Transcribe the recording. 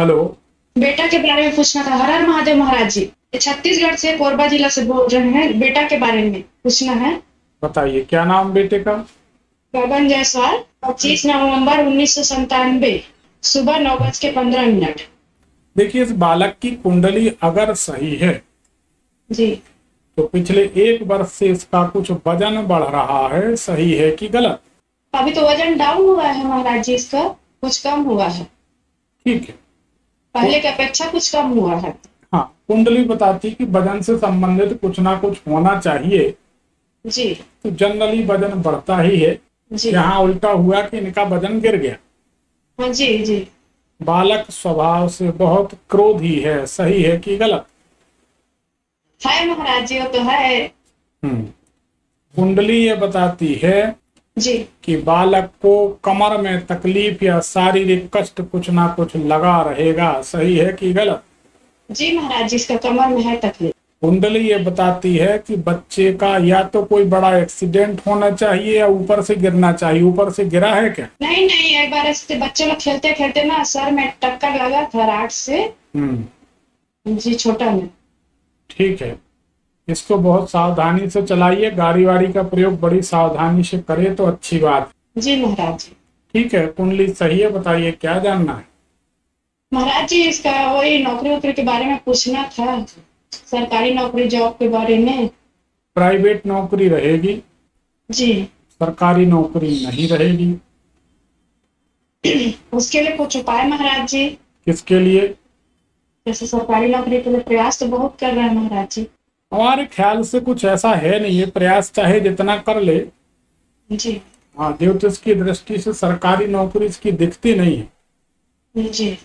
Hello. बेटा के बारे में पूछना था। हर हर महादेव महाराज जी छत्तीसगढ़ से कोरबा जिला से बोल रहे हैं बेटा के बारे में पूछना है। बताइए क्या नाम बेटे का? गगन जायसवाल पच्चीस नवंबर उन्नीस सौ संतानवे सुबह नौ बज के पंद्रह मिनट। देखिए इस बालक की कुंडली अगर सही है जी। तो पिछले एक वर्ष से इसका कुछ वज़न बढ़ रहा है सही है कि गलत? अभी तो वज़न डाउन हुआ है महाराज जी इसका कुछ कम हुआ है। ठीक है। पहले की अपेक्षा कुछ कम हुआ है। हाँ कुंडली बताती कि वज़न से संबंधित कुछ ना कुछ होना चाहिए। जी। तो जनरली वज़न बढ़ता ही है। यहाँ उल्टा हुआ कि इनका वज़न गिर गया। हाँ जी जी। बालक स्वभाव से बहुत क्रोधी है सही है कि गलत? है महाराज जी तो है। हम्म। कुंडली ये बताती है जी। कि बालक को कमर में तकलीफ़ या शारीरिक कष्ट कुछ ना कुछ लगा रहेगा। सही है कि गलत? जी महाराज जी इसका कमर में है तकलीफ़। कुंडली ये बताती है कि बच्चे का या तो कोई बड़ा एक्सीडेंट होना चाहिए या ऊपर से गिरना चाहिए। ऊपर से गिरा है क्या? नहीं नहीं एक बार ऐसे बच्चे लोग खेलते खेलते ना सर में टक्कर लगा था राट से। हम्म। जी छोटा में। ठीक है। इसको बहुत सावधानी से चलाइए। गाड़ी वाड़ी का प्रयोग बड़ी सावधानी से करे तो अच्छी बात। जी महाराज जी। ठीक है कुंडली सही है बताइए क्या जानना है? महाराज जी इसका वही नौकरी वोकरी के बारे में पूछना था। सरकारी नौकरी जॉब के बारे में। प्राइवेट नौकरी रहेगी? जी। सरकारी नौकरी नहीं रहेगी। उसके लिए कुछ उपाय महाराज जी? किसके लिए? जैसे सरकारी नौकरी के लिए प्रयास तो बहुत कर रहे हैं महाराज जी। हमारे ख्याल से कुछ ऐसा है नहीं है प्रयास चाहे जितना कर ले। जी। हाँ ज्योतिष की दृष्टि से सरकारी नौकरी इसकी दिखती नहीं है। जी।